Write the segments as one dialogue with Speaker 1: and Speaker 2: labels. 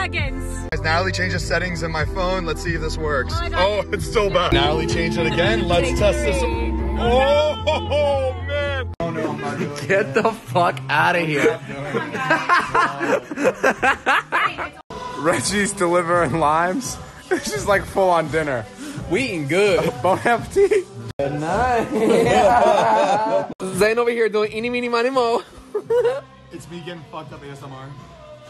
Speaker 1: Dragons.
Speaker 2: Guys, Natalie changed the settings in my phone. Let's see if this works.
Speaker 1: Oh,
Speaker 2: Oh, it's still bad. Natalie changed it again. Let's test this. Oh, man.
Speaker 3: Get the fuck out of here.
Speaker 4: Oh, Reggie's delivering limes. She's like full on dinner.
Speaker 3: We eating good.
Speaker 4: Bon appetit. Night.
Speaker 3: Zane over here doing eeny, meeny, miny, mo.
Speaker 2: It's me getting fucked up ASMR.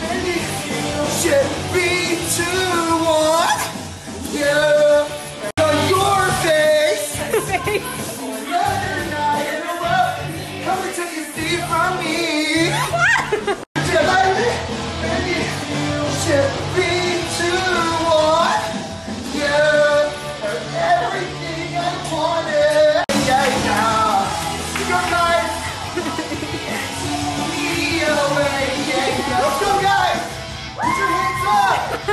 Speaker 5: Something's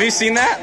Speaker 3: Have you seen that?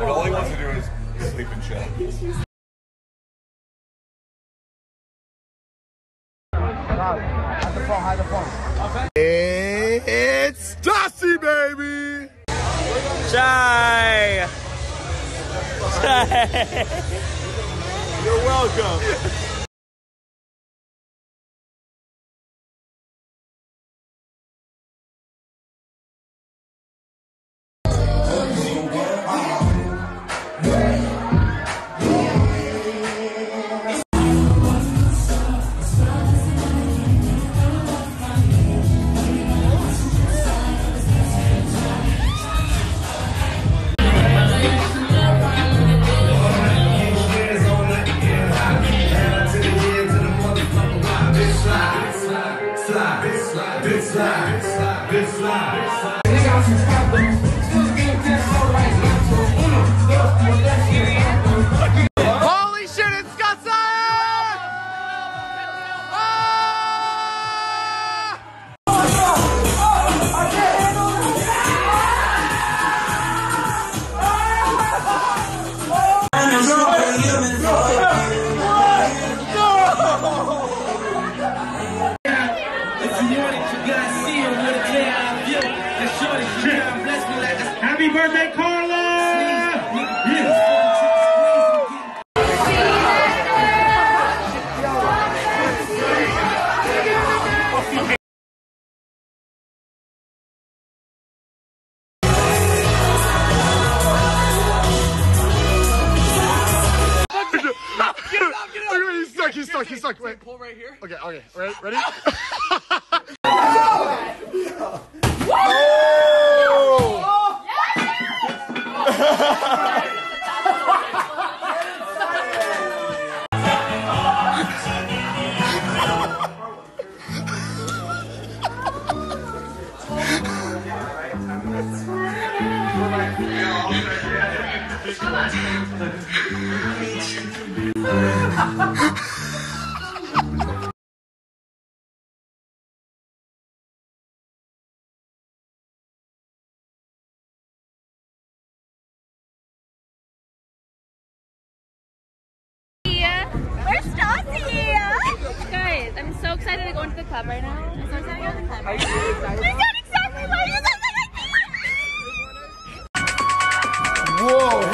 Speaker 2: All he wants to do is sleep and chill. It's Dusty, baby!
Speaker 3: Jai!
Speaker 2: You're welcome.
Speaker 3: Holy
Speaker 2: like, wait.
Speaker 3: Pull right here.
Speaker 2: Okay, okay. Right, ready? Ha ha ha! Ready?
Speaker 1: excited to go into the club right now. I'm so excited to go to the club.
Speaker 6: Are you?
Speaker 1: I'm so excited. Why you so excited?
Speaker 5: Whoa,